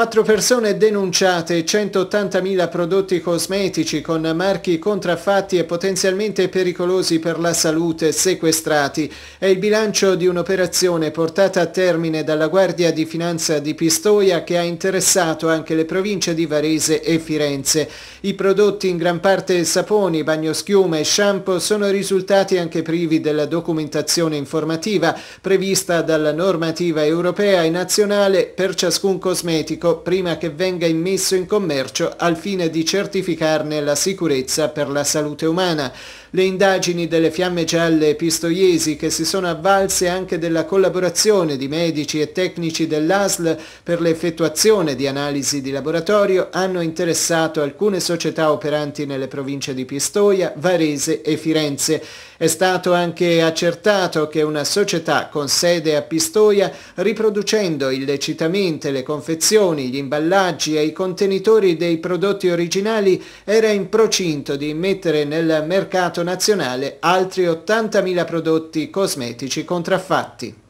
Quattro persone denunciate, 180.000 prodotti cosmetici con marchi contraffatti e potenzialmente pericolosi per la salute sequestrati. È il bilancio di un'operazione portata a termine dalla Guardia di Finanza di Pistoia che ha interessato anche le province di Varese e Firenze. I prodotti in gran parte saponi, bagnoschiuma e shampoo sono risultati anche privi della documentazione informativa prevista dalla normativa europea e nazionale per ciascun cosmetico farmaceutico prima che venga immesso in commercio al fine di certificarne la sicurezza per la salute umana. Le indagini delle fiamme gialle pistoiesi che si sono avvalse anche della collaborazione di medici e tecnici dell'ASL per l'effettuazione di analisi di laboratorio hanno interessato alcune società operanti nelle province di Pistoia, Varese e Firenze. È stato anche accertato che una società con sede a Pistoia, riproducendo illecitamente le confezioni, gli imballaggi e i contenitori dei prodotti originali, era in procinto di immettere nel mercato nazionale altri 80.000 prodotti cosmetici contraffatti.